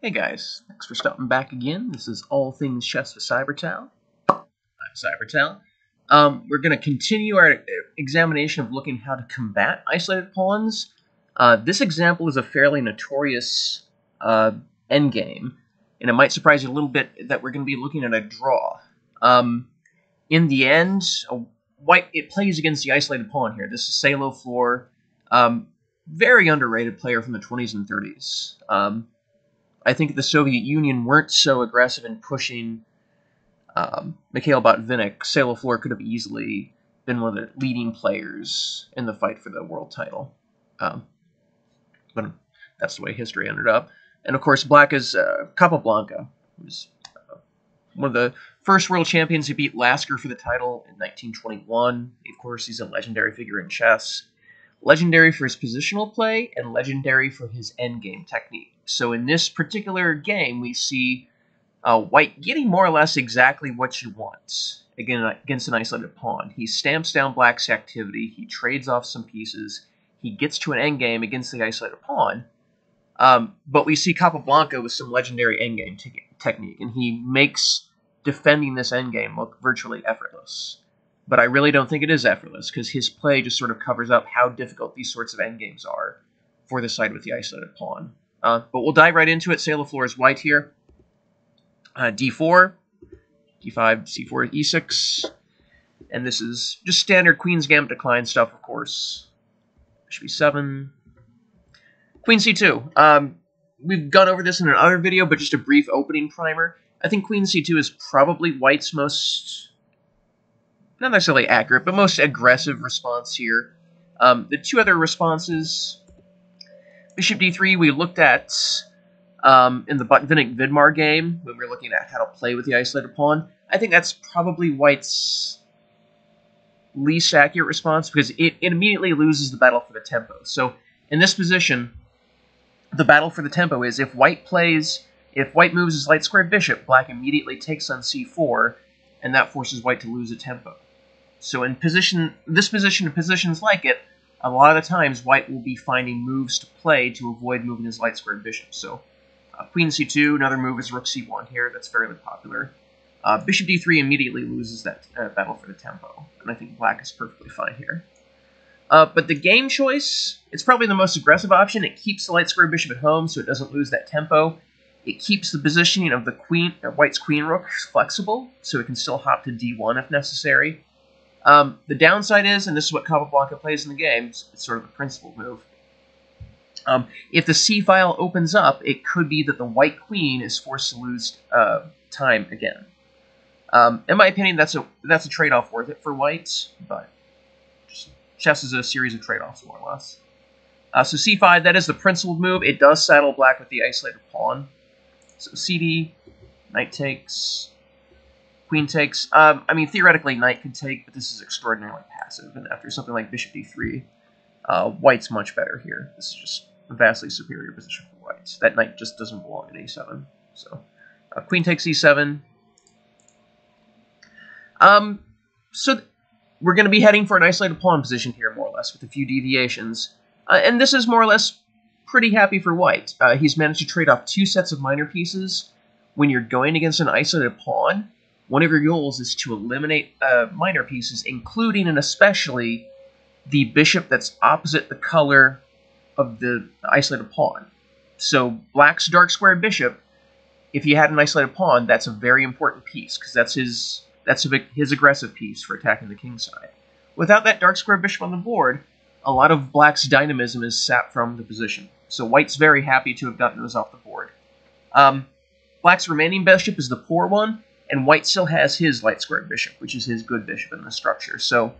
Hey guys, thanks for stopping back again. This is All Things Chess with Cybertal. I'm Cybertal. Um, we're going to continue our examination of looking how to combat isolated pawns. Uh, this example is a fairly notorious uh, endgame, and it might surprise you a little bit that we're going to be looking at a draw. Um, in the end, white it plays against the isolated pawn here. This is Salo Flohr, um, very underrated player from the 20s and 30s. Um, I think the Soviet Union weren't so aggressive in pushing um, Mikhail Botvinnik. Salo Flohr could have easily been one of the leading players in the fight for the world title. Um, but that's the way history ended up. And of course, black is uh, Capablanca, who's uh, one of the first world champions who beat Lasker for the title in 1921. Of course, he's a legendary figure in chess legendary for his positional play and legendary for his endgame technique. So in this particular game, we see uh, White getting more or less exactly what you wants again against an isolated pawn. He stamps down Black's activity, he trades off some pieces, he gets to an endgame against the isolated pawn. Um, but we see Capablanca with some legendary endgame technique, and he makes defending this endgame look virtually effortless but I really don't think it is effortless because his play just sort of covers up how difficult these sorts of endgames are for the side with the isolated pawn. Uh, but we'll dive right into it. Salo Flohr is white here. Uh, d4, d5, c4, e6. And this is just standard Queen's Gambit decline stuff, of course. Should be 7. Queen c2. Um, we've gone over this in another video, but just a brief opening primer. I think Queen c2 is probably white's most not necessarily accurate, but most aggressive response here. Um, the two other responses, Bishop d3, we looked at um, in the Botvinnik Vidmar game when we were looking at how to play with the isolated pawn. I think that's probably White's least accurate response because it, it immediately loses the battle for the tempo. So in this position, the battle for the tempo is if White plays, if White moves his light squared bishop, Black immediately takes on c4, and that forces White to lose a tempo. So in position, this position and positions like it, a lot of the times white will be finding moves to play to avoid moving his light squared bishop. So uh, queen c2, another move is rook c1 here, that's fairly popular. Uh, bishop d3 immediately loses that uh, battle for the tempo, and I think black is perfectly fine here. Uh, but the game choice, it's probably the most aggressive option. It keeps the light squared bishop at home so it doesn't lose that tempo. It keeps the positioning of the queen, uh, white's queen rook flexible, so it can still hop to d1 if necessary. Um, the downside is, and this is what Capablanca plays in the game, it's, it's sort of a principal move. Um, if the c file opens up, it could be that the white queen is forced to lose uh, time again. Um, in my opinion, that's a that's a trade-off worth it for whites, but chess is a series of trade-offs, more or less. Uh, so c5, that is the principal move. It does saddle black with the isolated pawn. So cd, knight takes, Queen takes. Um, I mean, theoretically, knight could take, but this is extraordinarily passive. And after something like bishop d3, uh, white's much better here. This is just a vastly superior position for whites. That knight just doesn't belong in a7. So, uh, queen takes e7. Um, so we're going to be heading for an isolated pawn position here, more or less, with a few deviations. Uh, and this is more or less pretty happy for white. Uh, he's managed to trade off two sets of minor pieces when you're going against an isolated pawn one of your goals is to eliminate uh, minor pieces, including and especially the bishop that's opposite the color of the isolated pawn. So black's dark square bishop, if he had an isolated pawn, that's a very important piece because that's his that's his aggressive piece for attacking the king side. Without that dark square bishop on the board, a lot of black's dynamism is sapped from the position. So white's very happy to have gotten those off the board. Um, black's remaining bishop is the poor one, and white still has his light squared bishop, which is his good bishop in the structure. So,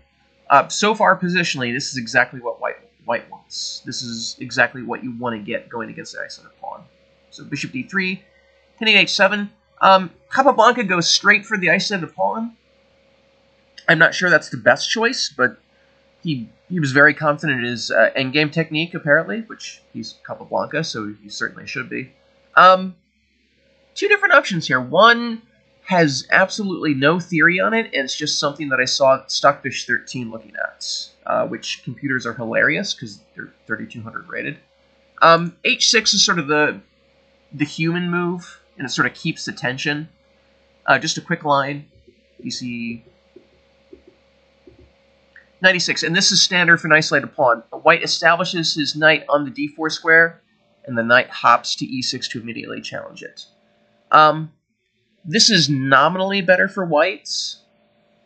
uh, so far positionally, this is exactly what white white wants. This is exactly what you want to get going against the isolated pawn. So bishop d3, king h7. Um, Capablanca goes straight for the isolated pawn. I'm not sure that's the best choice, but he he was very confident in his uh, endgame technique, apparently, which he's Capablanca, so he certainly should be. Um, two different options here. One has absolutely no theory on it, and it's just something that I saw Stockfish 13 looking at, uh, which computers are hilarious because they're 3200 rated. Um, H6 is sort of the the human move, and it sort of keeps the tension. Uh, just a quick line. You see 96, and this is standard for an isolated pawn. White establishes his knight on the d4 square, and the knight hops to e6 to immediately challenge it. Um, this is nominally better for whites,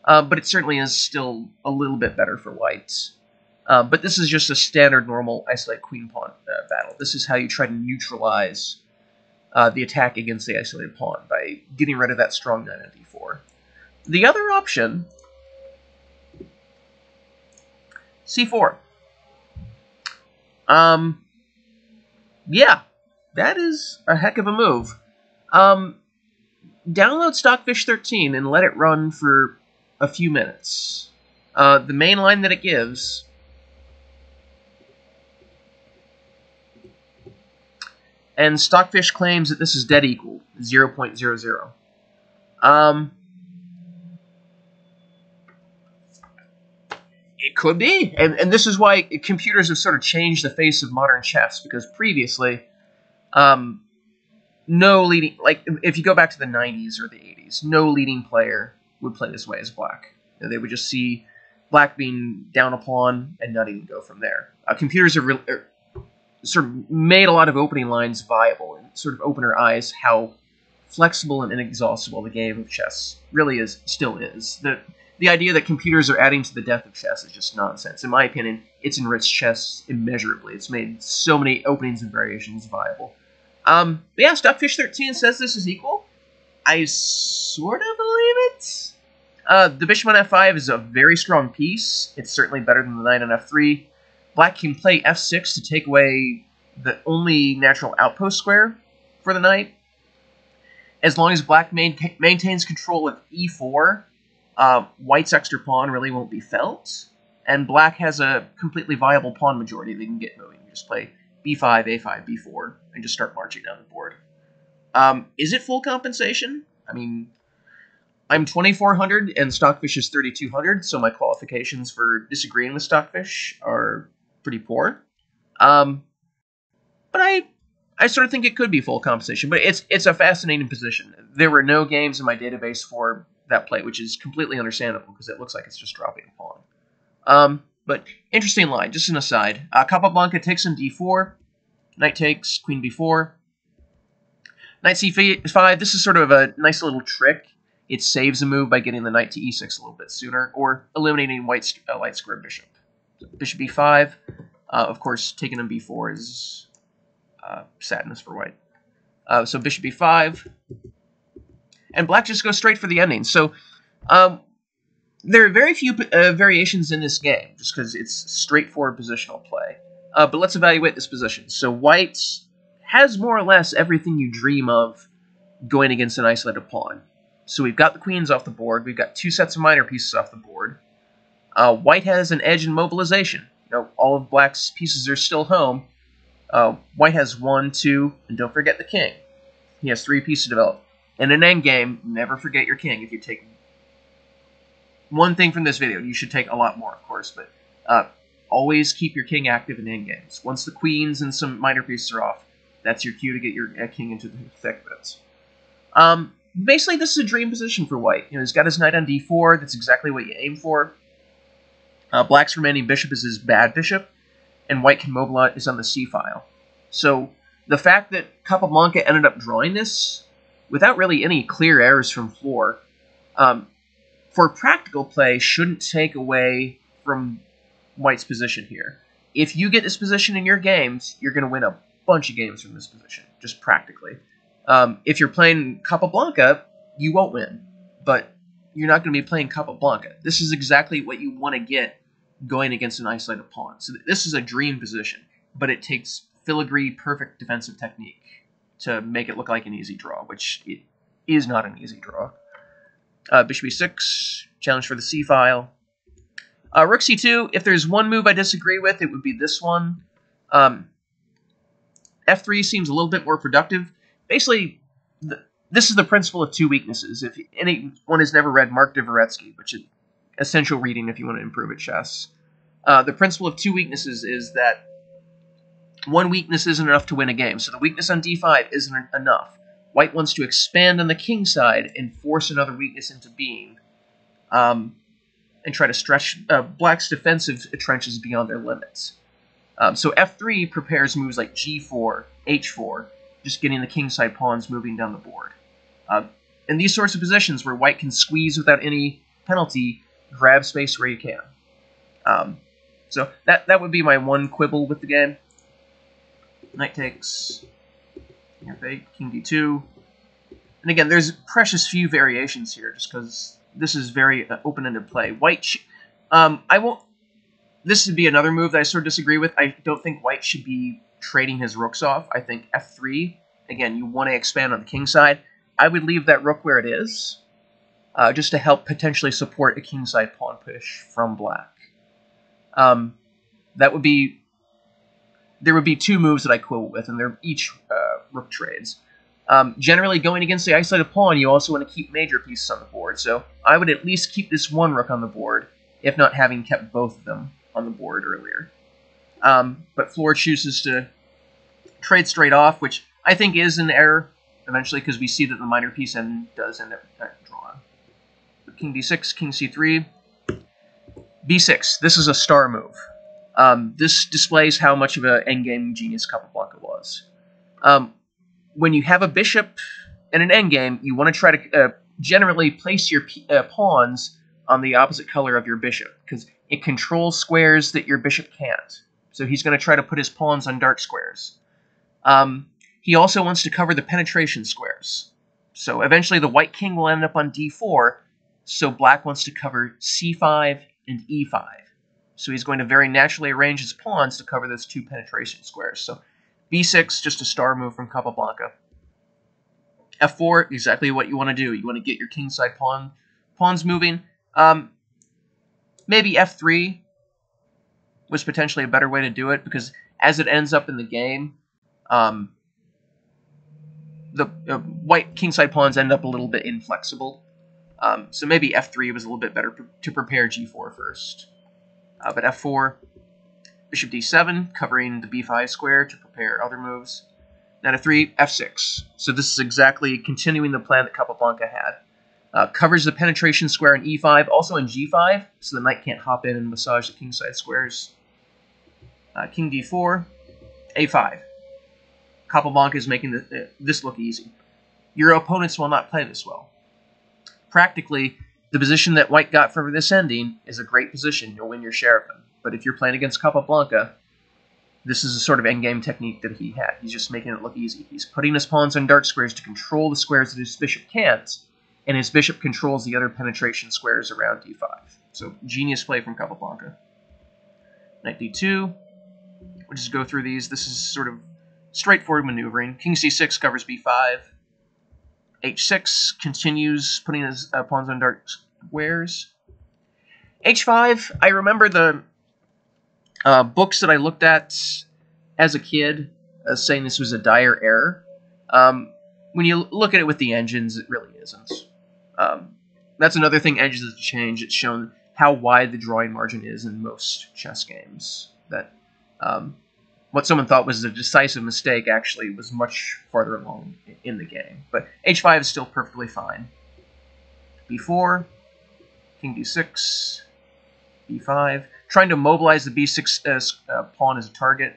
uh, but it certainly is still a little bit better for whites. Uh, but this is just a standard normal isolated queen pawn uh, battle. This is how you try to neutralize uh, the attack against the isolated pawn by getting rid of that strong knight on d4. The other option, c4. Um, yeah, that is a heck of a move. Um, download Stockfish 13 and let it run for a few minutes. Uh, the main line that it gives and Stockfish claims that this is dead equal, 0.00. Um, it could be, and, and this is why computers have sort of changed the face of modern chess, because previously, um, no leading, like, if you go back to the 90s or the 80s, no leading player would play this way as black. You know, they would just see black being down pawn and not even go from there. Uh, computers have re- er, sort of made a lot of opening lines viable and sort of open our eyes how flexible and inexhaustible the game of chess really is still is. The the idea that computers are adding to the death of chess is just nonsense. In my opinion, it's enriched chess immeasurably. It's made so many openings and variations viable. Um, but yeah, Stockfish 13 says this is equal. I sort of believe it. Uh, the bishop on f5 is a very strong piece. It's certainly better than the knight on f3. Black can play f6 to take away the only natural outpost square for the knight. As long as black main maintains control of e4, uh, white's extra pawn really won't be felt, and black has a completely viable pawn majority they can get moving. You just play b5, a5, b4, and just start marching down the board. Um, is it full compensation? I mean, I'm 2400 and Stockfish is 3200, so my qualifications for disagreeing with Stockfish are pretty poor. Um, but I I sort of think it could be full compensation. But it's it's a fascinating position. There were no games in my database for that play, which is completely understandable because it looks like it's just dropping a pawn. Um, but interesting line. Just an aside. Uh, Capablanca takes on d4. Knight takes queen b4. Knight c5. This is sort of a nice little trick. It saves a move by getting the knight to e6 a little bit sooner, or eliminating white's uh, light square bishop. Bishop b5. Uh, of course, taking on b4 is uh, sadness for white. Uh, so bishop b5. And black just goes straight for the ending. So um, there are very few uh, variations in this game, just because it's straightforward positional play. Uh, but let's evaluate this position. So white has more or less everything you dream of going against an isolated pawn. So we've got the queens off the board. We've got two sets of minor pieces off the board. Uh, white has an edge in mobilization. You know, all of black's pieces are still home. Uh, white has one, two, and don't forget the king. He has three pieces to develop. In an endgame, never forget your king. If you take one thing from this video, you should take a lot more, of course, but uh, always keep your king active in endgames. Once the queens and some minor pieces are off, that's your cue to get your uh, king into the thick bits. Um, basically, this is a dream position for white. You know, he's got his knight on d4. That's exactly what you aim for. Uh, black's remaining bishop is his bad bishop, and white can mobilize is on the c file. So the fact that Capablanca ended up drawing this without really any clear errors from Flohr, um, for practical play, shouldn't take away from white's position here. If you get this position in your games, you're going to win a bunch of games from this position, just practically. Um, if you're playing Capablanca, you won't win, but you're not going to be playing Capablanca. This is exactly what you want to get going against an isolated pawn. So this is a dream position, but it takes filigree perfect defensive technique to make it look like an easy draw, which it is not an easy draw. Uh, bishop e6, challenge for the c file. Uh, rook c2, if there's one move I disagree with, it would be this one. Um, f3 seems a little bit more productive. Basically, this is the principle of two weaknesses. If anyone has never read Mark Dvoretsky, which is essential reading if you want to improve at chess. Uh, the principle of two weaknesses is that one weakness isn't enough to win a game. So the weakness on d5 isn't enough. White wants to expand on the king side and force another weakness into being, um, and try to stretch uh, black's defensive trenches beyond their limits. Um, so f3 prepares moves like g4, h4, just getting the king side pawns moving down the board. Uh, in these sorts of positions where white can squeeze without any penalty, grab space where you can. Um, so that that would be my one quibble with the game. Knight takes, king f8, king d2. And again, there's precious few variations here, just because this is very uh, open-ended play. White, um, I won't. This would be another move that I sort of disagree with. I don't think White should be trading his rooks off. I think f3. Again, you want to expand on the king side. I would leave that rook where it is, uh, just to help potentially support a kingside pawn push from black. Um, that would be there would be two moves that I quibble with, and they're each uh, rook trades. Um, generally, going against the isolated pawn, you also want to keep major pieces on the board, so I would at least keep this one rook on the board, if not having kept both of them on the board earlier. Um, but Flohr chooses to trade straight off, which I think is an error eventually, because we see that the minor piece end does end up drawn. King d6, king c3, b6. This is a star move. Um, this displays how much of an endgame genius Capablanca was. Um, when you have a bishop in an endgame, you want to try to uh, generally place your uh, pawns on the opposite color of your bishop, because it controls squares that your bishop can't. So he's going to try to put his pawns on dark squares. Um, he also wants to cover the penetration squares. So eventually the white king will end up on d4, so black wants to cover c5 and e5. So he's going to very naturally arrange his pawns to cover those two penetration squares. So b6, just a star move from Capablanca. f4, exactly what you want to do. You want to get your kingside pawn pawns moving. Um, maybe f3 was potentially a better way to do it because as it ends up in the game, um, the uh, white kingside pawns end up a little bit inflexible. Um, so maybe f3 was a little bit better to prepare g4 first. Uh, but f4, bishop d7, covering the b5 square to prepare other moves. Knight f3, f6. So this is exactly continuing the plan that Capablanca had. Uh, covers the penetration square in e5, also in g5, so the knight can't hop in and massage the kingside squares. Uh, king d4, a5. Capablanca is making the, uh, this look easy. Your opponents will not play this well. Practically, the position that White got for this ending is a great position. You'll win your share of them. But if you're playing against Capablanca, this is a sort of endgame technique that he had. He's just making it look easy. He's putting his pawns on dark squares to control the squares that his bishop can't, and his bishop controls the other penetration squares around d5. So, genius play from Capablanca. Knight d2. We'll just go through these. This is sort of straightforward maneuvering. King c6 covers b5. H6 continues putting his uh, pawns on dark squares. h5, I remember the uh, books that I looked at as a kid uh, saying this was a dire error. Um, when you look at it with the engines, it really isn't. Um, that's another thing Engines have changed. It's shown how wide the drawing margin is in most chess games. That um, what someone thought was a decisive mistake actually was much farther along in the game. But h5 is still perfectly fine. b4, king d6, b5, trying to mobilize the b6 uh, uh, pawn as a target.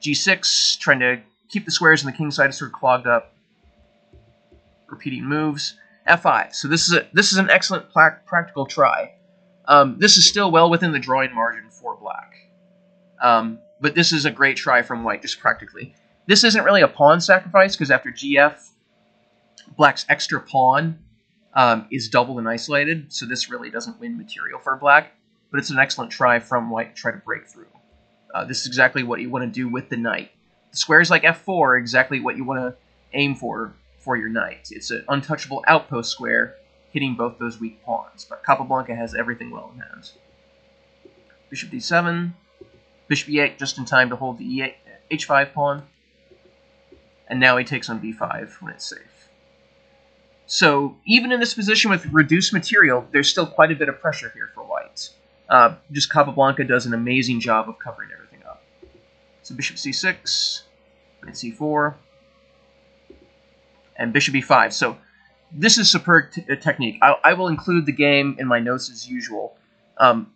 g6, trying to keep the squares on the king side sort of clogged up. Repeating moves. f5. So this is a this is an excellent practical try. Um, this is still well within the drawing margin for black. Um, but this is a great try from white, just practically. This isn't really a pawn sacrifice, because after GF, black's extra pawn um, is doubled and isolated, so this really doesn't win material for black, but it's an excellent try from white to try to break through. Uh, this is exactly what you want to do with the knight. The squares like f4 are exactly what you want to aim for for your knight. It's an untouchable outpost square, hitting both those weak pawns, but Capablanca has everything well in hand. Bishop d7, Bishop e8 just in time to hold the e8, h5 pawn. And now he takes on b5 when it's safe. So even in this position with reduced material, there's still quite a bit of pressure here for white. Uh, just Capablanca does an amazing job of covering everything up. So bishop c6, knight c4, and bishop e5. So this is superb uh, technique. I, I, will include the game in my notes as usual. Um,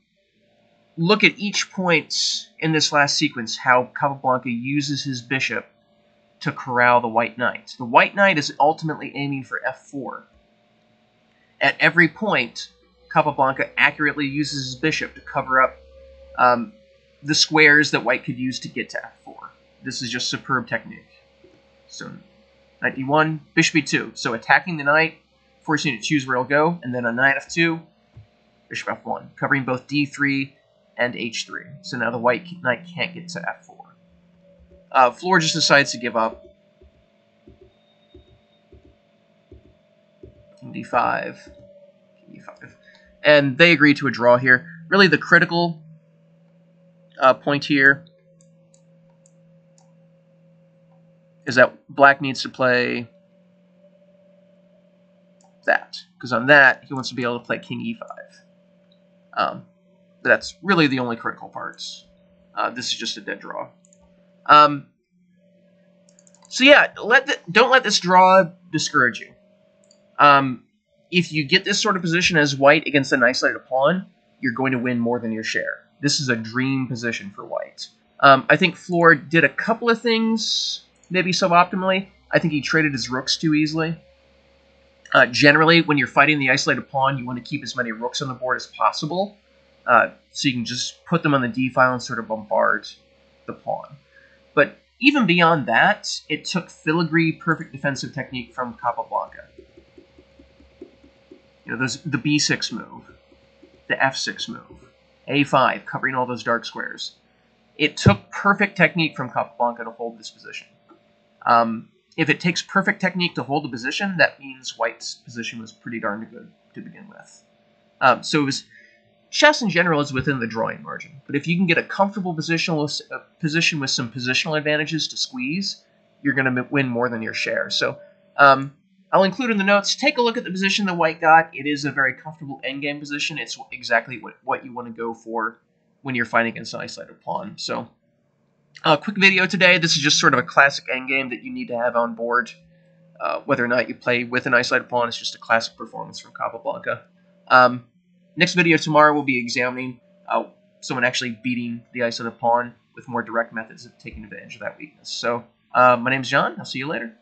look at each point in this last sequence, how Capablanca uses his bishop to corral the white knight. The white knight is ultimately aiming for f4. At every point, Capablanca accurately uses his bishop to cover up um, the squares that white could use to get to f4. This is just superb technique. So knight e1, bishop e2. So attacking the knight, forcing it to choose where it'll go, and then on knight f2, bishop f1, covering both d3 and h3. So now the white knight can't get to f4. Uh, Flohr just decides to give up. King d5, king e5. And they agree to a draw here. Really the critical uh, point here is that black needs to play that. Because on that, he wants to be able to play king e5. Um, that's really the only critical parts. Uh, this is just a dead draw. Um, so yeah, let the, don't let this draw discourage you. Um, if you get this sort of position as white against an isolated pawn, you're going to win more than your share. This is a dream position for white. Um, I think Flohr did a couple of things maybe suboptimally. I think he traded his rooks too easily. Uh, generally, when you're fighting the isolated pawn, you want to keep as many rooks on the board as possible, uh, so you can just put them on the d file and sort of bombard the pawn. But even beyond that, it took filigree perfect defensive technique from Capablanca. You know, there's the b6 move, the f6 move, a5, covering all those dark squares. It took perfect technique from Capablanca to hold this position. Um, if it takes perfect technique to hold the position, that means White's position was pretty darn good to begin with. Um, so it was chess in general is within the drawing margin, but if you can get a comfortable positional a position with some positional advantages to squeeze, you're going to win more than your share. So um, I'll include in the notes. Take a look at the position the White got. It is a very comfortable endgame position. It's exactly what, what you want to go for when you're fighting against an isolated pawn. So uh, quick video today. This is just sort of a classic endgame that you need to have on board. Uh, whether or not you play with an isolated pawn, it's just a classic performance from Capablanca. Um, next video tomorrow, we'll be examining uh, someone actually beating the isolated pawn with more direct methods of taking advantage of that weakness. So, uh, my name is John. I'll see you later.